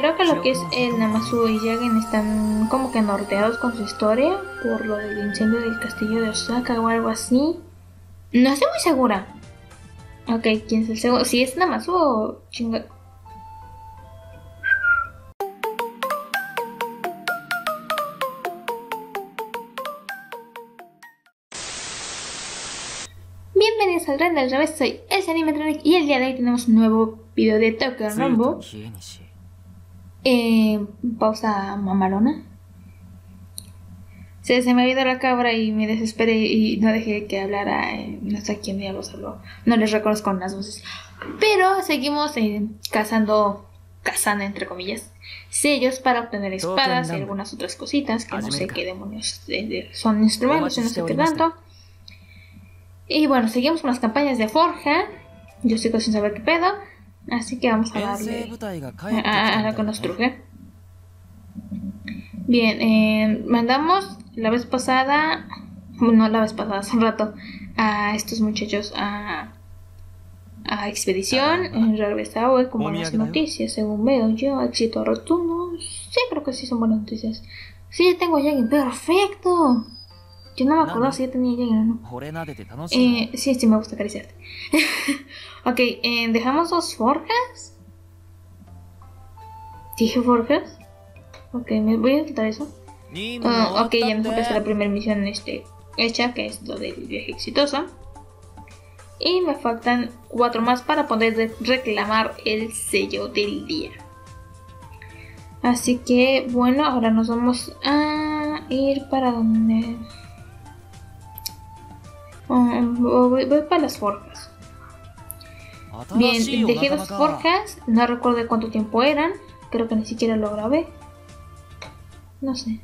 creo que lo que es el Namazu y Yagen están como que norteados con su historia por lo del incendio del castillo de Osaka o algo así. No estoy muy segura. Ok, ¿quién es el segundo? Si es Namazu o chinga... Bienvenidos al Tren del Revés, soy el Animatronic y el día de hoy tenemos un nuevo video de Tokyo Rumble. Eh, pausa mamarona. Se, se me ha ido la cabra y me desesperé y no dejé que hablara. eh, no sé quién diablos habló. No les reconozco las voces. Pero seguimos eh, cazando, cazando entre comillas, sellos para obtener espadas y algunas otras cositas que no sé qué demonios eh, de- son instrumentos y no sé qué tanto. Y bueno, seguimos con las campañas de Forja. Yo sigo sin saber qué pedo. Así que vamos a darle a, a, a lo que nos truje. Bien, eh, mandamos la vez pasada, no la vez pasada, hace un rato, a estos muchachos a, a expedición. En regresado con buenas noticias, según veo yo. Éxito rotundo. Sí, creo que sí son buenas noticias. Sí, tengo a alguien perfecto. Yo no me acuerdo si ya tenía ya eh, no. Eh, sí, sí, me gusta acariciarte. ok, eh, dejamos dos forjas. ¿Dije forjas? Ok, me voy a quitar eso. Uh, ok, ya mejor está la primera misión este, hecha, que es lo del viaje exitoso. Y me faltan cuatro más para poder reclamar el sello del día. Así que bueno, ahora nos vamos a ir para donde... Voy, para las forjas. Bien, dejé dos forjas, no recuerdo cuánto tiempo eran, creo que ni siquiera lo grabé. No sé.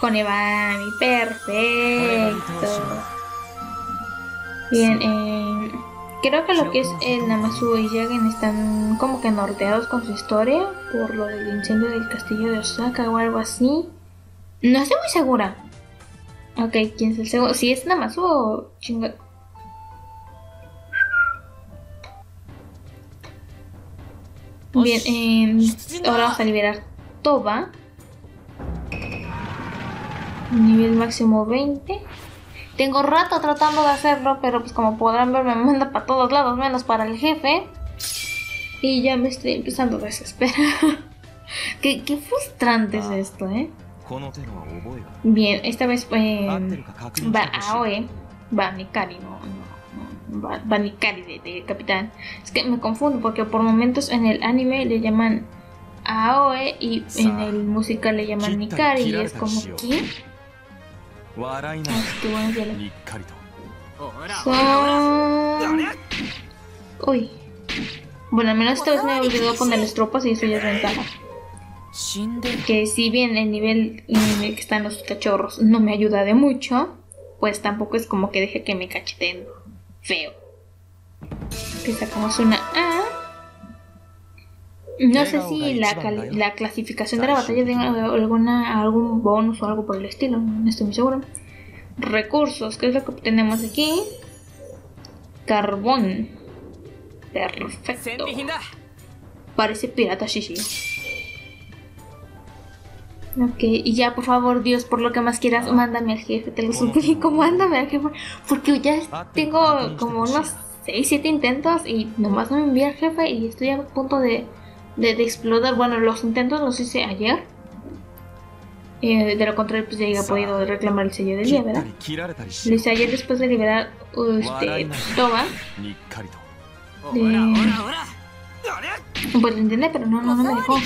Con Evami, perfecto. Bien, eh, creo que lo que es el Namazu y Yagen están como que norteados con su historia por lo del incendio del castillo de Osaka o algo así. No estoy muy segura. Ok, ¿quién es el segundo? Si es Namazu o chinga... Bien, eh, ahora vamos a liberar Toba. Nivel máximo 20. Tengo rato tratando de hacerlo, pero pues como podrán ver me manda para todos lados, menos para el jefe. Y ya me estoy empezando a desesperar. qué, qué frustrante es esto, ¿eh? Bien, esta vez eh, va Aoe, va Nikari, no, no, no va Nikari de, Capitán. Es que me confundo porque por momentos en el anime le llaman Aoe y en el musical le llaman Nikari y es como ¿quién? Uy. Bueno, al menos esta vez me olvidó poner las tropas y eso ya es ventaja que si bien el nivel en el que están los cachorros no me ayuda de mucho, pues tampoco es como que deje que me cacheten feo. Que sacamos una A. No sé si la, la clasificación de la batalla tiene alguna, algún bonus o algo por el estilo, no estoy muy seguro. Recursos, ¿qué es lo que obtenemos aquí? Carbón. Perfecto. Parece pirata Shishi. Ok, y ya por favor, Dios, por lo que más quieras, mándame al jefe, te lo suplico, mándame al jefe, porque ya tengo como unos 6, 7 intentos y nomás no me envía al jefe y estoy a punto de, de, de explotar. Bueno, los intentos los hice ayer. Eh, de lo contrario, pues ya había podido reclamar el sello del día, ¿verdad? Lo hice ayer después de liberar uh, este, Toba. De... Pues lo intenté, pero no, no, no me dejó.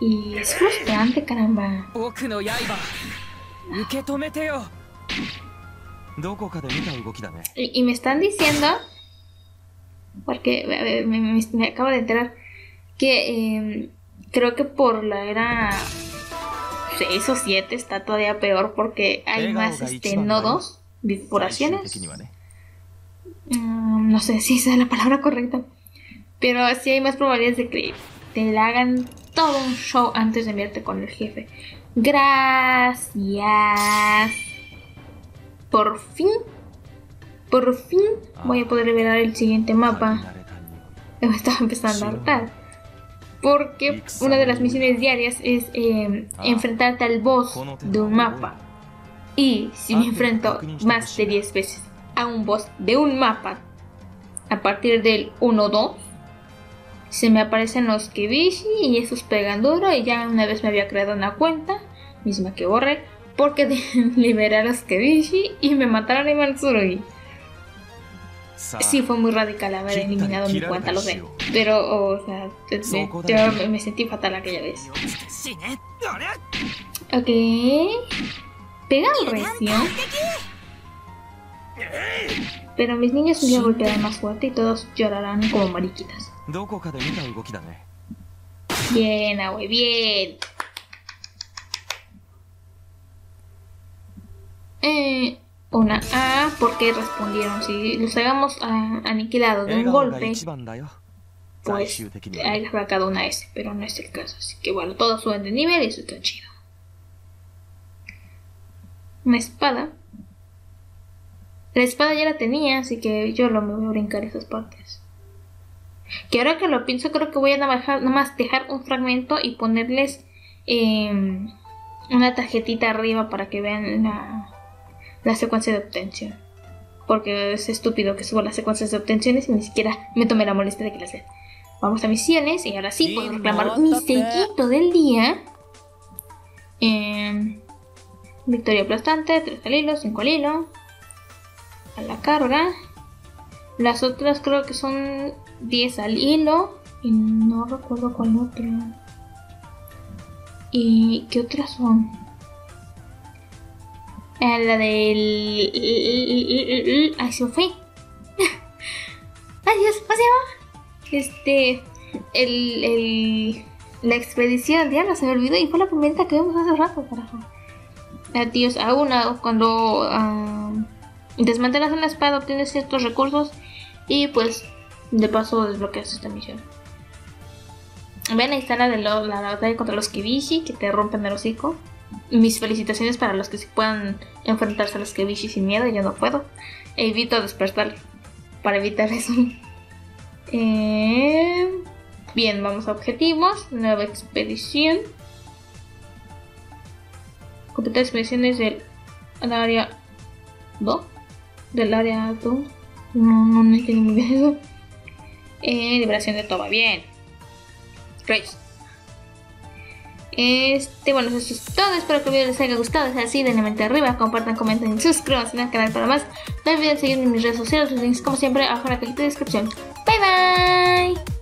Y es frustrante, caramba. 僕の刃受け止めてよどこかで見た動きだね Y, y me están diciendo, porque eh, me, me- me acabo de enterar, que eh, creo que por la era 6 o 7 está todavía peor porque hay más este, nodos, 最終 bifurcaciones. 的にはね Mm, no sé si esa es la palabra correcta. Pero así hay más probabilidades de que te la hagan todo un show antes de enviarte con el jefe. Gracias. Por fin. Por fin voy a poder liberar el siguiente mapa. Me estaba empezando a hartar. Porque una de las misiones diarias es em, enfrentarte al boss de un mapa. Y si me enfrento más de 10 veces a un boss de un mapa a partir del 1-2, se me aparecen los Kibishi y esos pegan duro. Y ya una vez me había creado una cuenta, misma que borré, porque de liberar a los Kibishi y me mataron a Imansurugi. Sí, fue muy radical haber eliminado mi cuenta, lo sé. Pero, o sea, me, yo me, me sentí fatal aquella vez. Ok. Pega el recio. Pero mis niños un día golpearán más fuerte y todos llorarán como mariquitas. Bien, Awe, bien. Eh, una A porque respondieron. Si los hagamos ah, aniquilados de un golpe, pues hay sacado una S, pero no es el caso. Así que bueno, todos suben de nivel y eso está chido. Una espada. La espada ya la tenía, así que yo lo me voy a brincar esas partes. Que ahora que lo pienso, creo que voy a nada más dejar un fragmento y ponerles em, una tarjetita arriba para que vean la, la secuencia de obtención. Porque es estúpido que suba las secuencias de obtenciones y ni siquiera me tomé la molestia de que las vean. Vamos a misiones y ahora sí puedo reclamar mi sellito del día. Eh, victoria aplastante, 3 al hilo, 5 al hilo. A la carga. Las otras creo que son 10 al hilo. Y no recuerdo cuál otra. ¿Y qué otras son? la del. Ay, se me fue. Adiós, ¿cómo se? Este. El, el, la expedición diablo se me olvidó y fue la primera que vimos hace rato, carajo. Adiós, a una, cuando uh, desmantelas una espada obtienes ciertos recursos y pues de paso desbloqueas esta misión. Ven, ahí está la de la batalla contra los Kibishi que te rompen el hocico mis felicitaciones para los que sí puedan enfrentarse a los Kebishi sin miedo, yo no puedo. Evito despertar para evitar eso. Eh, bien, vamos a objetivos. Nueva expedición. Completar expediciones del área 2. Del área 2. No, no, no entiendo muy bien eso. Eh, liberación de Toba. Bien. Grace. Este, bueno, eso es todo. Espero que el video les haya gustado. Es así, denle mente arriba, compartan, comenten suscríbanse al canal para más. No olviden seguirme en mis redes sociales. Los links, como siempre, abajo en la cajita de descripción. Bye bye.